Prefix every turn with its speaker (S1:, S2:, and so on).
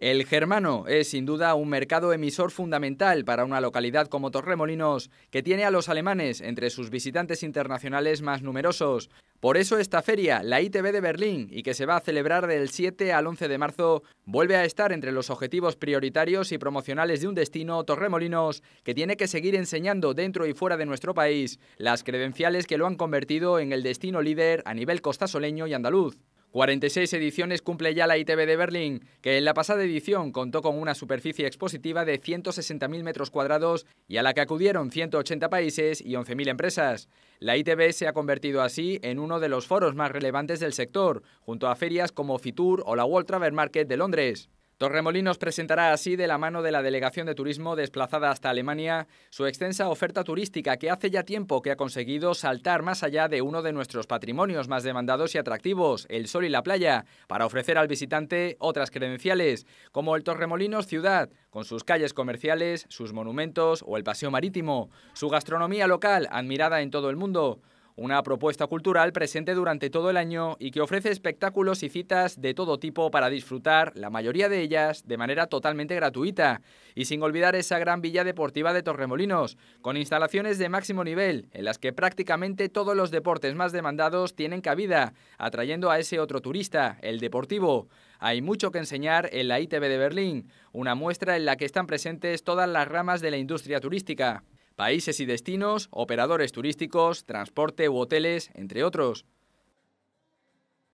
S1: El germano es sin duda un mercado emisor fundamental para una localidad como Torremolinos, que tiene a los alemanes entre sus visitantes internacionales más numerosos. Por eso esta feria, la ITB de Berlín, y que se va a celebrar del 7 al 11 de marzo, vuelve a estar entre los objetivos prioritarios y promocionales de un destino Torremolinos que tiene que seguir enseñando dentro y fuera de nuestro país las credenciales que lo han convertido en el destino líder a nivel costasoleño y andaluz. 46 ediciones cumple ya la ITB de Berlín, que en la pasada edición contó con una superficie expositiva de 160.000 metros cuadrados y a la que acudieron 180 países y 11.000 empresas. La ITB se ha convertido así en uno de los foros más relevantes del sector, junto a ferias como Fitur o la World Travel Market de Londres. Torremolinos presentará así, de la mano de la Delegación de Turismo desplazada hasta Alemania, su extensa oferta turística que hace ya tiempo que ha conseguido saltar más allá de uno de nuestros patrimonios más demandados y atractivos, el sol y la playa, para ofrecer al visitante otras credenciales, como el Torremolinos Ciudad, con sus calles comerciales, sus monumentos o el paseo marítimo, su gastronomía local, admirada en todo el mundo, una propuesta cultural presente durante todo el año y que ofrece espectáculos y citas de todo tipo para disfrutar, la mayoría de ellas de manera totalmente gratuita. Y sin olvidar esa gran villa deportiva de Torremolinos, con instalaciones de máximo nivel, en las que prácticamente todos los deportes más demandados tienen cabida, atrayendo a ese otro turista, el deportivo. Hay mucho que enseñar en la ITB de Berlín, una muestra en la que están presentes todas las ramas de la industria turística países y destinos, operadores turísticos, transporte u hoteles, entre otros.